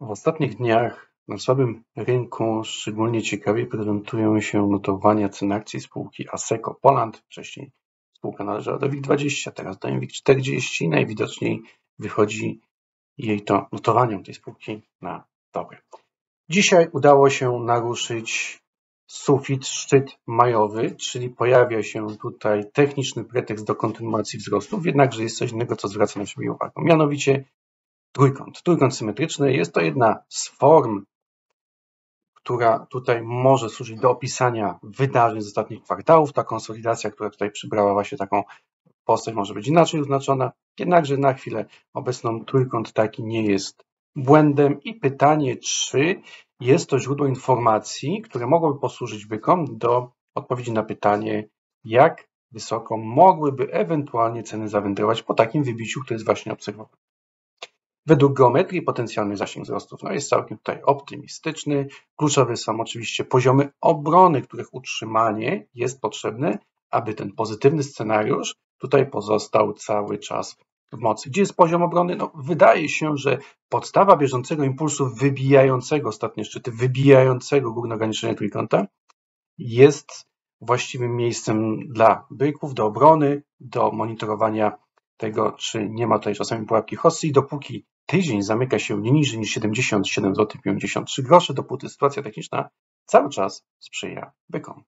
W ostatnich dniach na słabym rynku szczególnie ciekawie prezentują się notowania cen akcji spółki Aseco Poland. Wcześniej spółka należała do WIG20, teraz do WIG40. Najwidoczniej wychodzi jej to notowaniom tej spółki na dobre. Dzisiaj udało się naruszyć sufit, szczyt majowy, czyli pojawia się tutaj techniczny pretekst do kontynuacji wzrostów, jednakże jest coś innego, co zwraca na siebie uwagę. Mianowicie trójkąt. Trójkąt symetryczny jest to jedna z form, która tutaj może służyć do opisania wydarzeń z ostatnich kwartałów. Ta konsolidacja, która tutaj przybrała właśnie taką postać, może być inaczej oznaczona. Jednakże na chwilę obecną trójkąt taki nie jest błędem i pytanie, czy jest to źródło informacji, które mogłoby posłużyć bykom do odpowiedzi na pytanie, jak wysoko mogłyby ewentualnie ceny zawędrować po takim wybiciu, które jest właśnie obserwowane. Według geometrii potencjalny zasięg wzrostów no jest całkiem tutaj optymistyczny. Kluczowe są oczywiście poziomy obrony, których utrzymanie jest potrzebne, aby ten pozytywny scenariusz tutaj pozostał cały czas w mocy. Gdzie jest poziom obrony? No, wydaje się, że podstawa bieżącego impulsu wybijającego ostatnie szczyty, wybijającego górne ograniczenie trójkąta jest właściwym miejscem dla byków, do obrony, do monitorowania tego, czy nie ma tutaj czasami pułapki hossy i dopóki tydzień zamyka się nie niżej niż 77,53 zł, dopóty sytuacja techniczna cały czas sprzyja bykom.